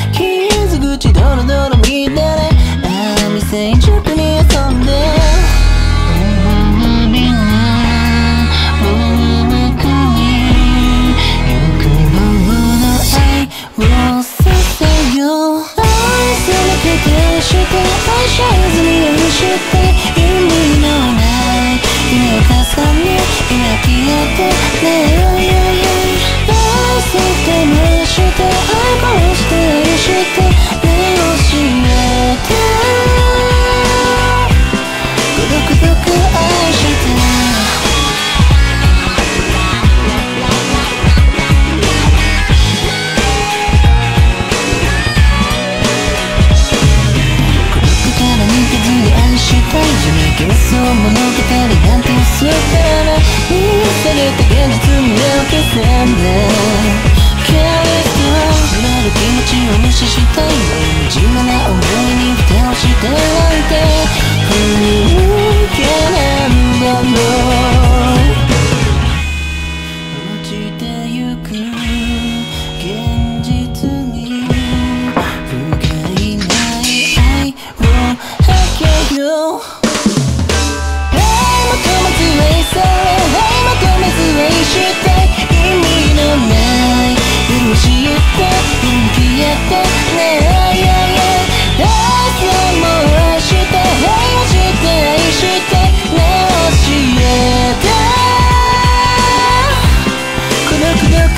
「傷口ドロドロ」って意味のない夜を重ね描き合ってねえよよよどうしてもして愛殺して愛して幻想物語なんて薄っぺら。な見せれた現実に目を消せんで。Careless なる気持ちを無視したい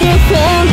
different